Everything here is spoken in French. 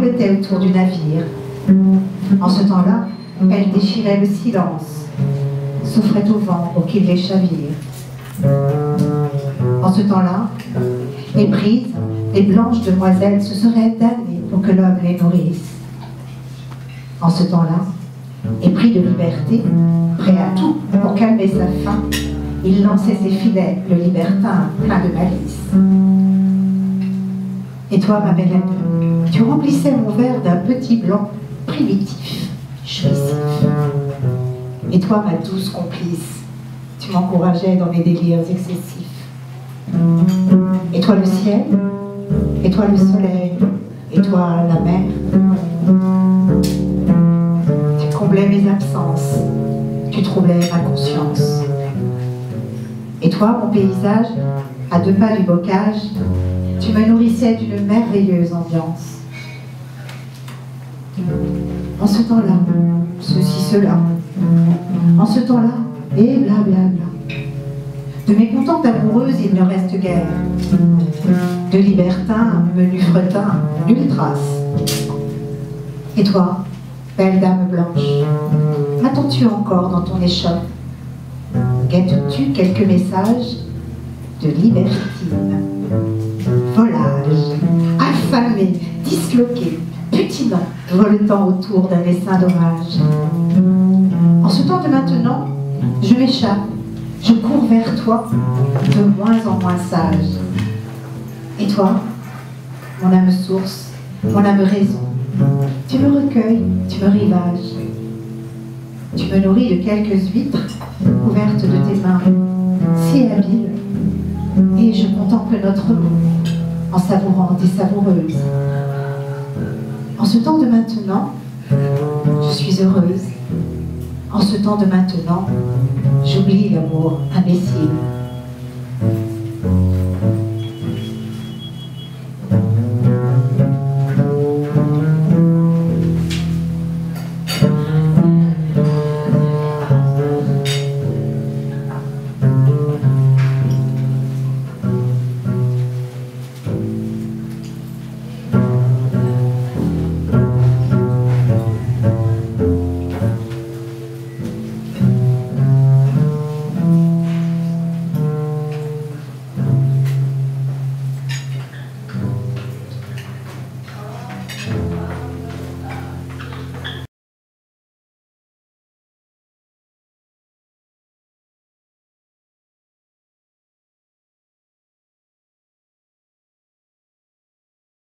flottait autour du navire. En ce temps-là, elle déchirait le silence, s'offrait au vent pour qu'il les chavire. En ce temps-là, brises, les blanches demoiselles se seraient damnées pour que l'homme les nourrisse. En ce temps-là, épris de liberté, prêt à tout pour calmer sa faim, il lançait ses filets, le libertin, plein de malice. Et toi, ma belle amie, tu remplissais mon verre d'un petit blanc primitif, jouissif. Et toi, ma douce complice, tu m'encourageais dans mes délires excessifs. Et toi, le ciel, et toi, le soleil, et toi, la mer, tu comblais mes absences, tu troublais ma conscience. Et toi, mon paysage, à deux pas du bocage, tu me nourrissais d'une merveilleuse ambiance. En ce temps-là, ceci, cela, en ce temps-là, et blablabla. De mes contentes amoureuses, il ne reste guère. De libertins, menu fretin, nulle trace. Et toi, belle dame blanche, attends-tu encore dans ton échoppe? Guettes-tu quelques messages de libertine? Disloqué, putinant, voletant autour d'un dessin d'orage. En ce temps de maintenant, je m'échappe, je cours vers toi, de moins en moins sage. Et toi, mon âme source, mon âme raison, tu me recueilles, tu me rivages. Tu me nourris de quelques huîtres couvertes de tes mains, si habiles, et je contemple notre monde en savourant tes savoureuses. En ce temps de maintenant, je suis heureuse. En ce temps de maintenant, j'oublie l'amour imbécile.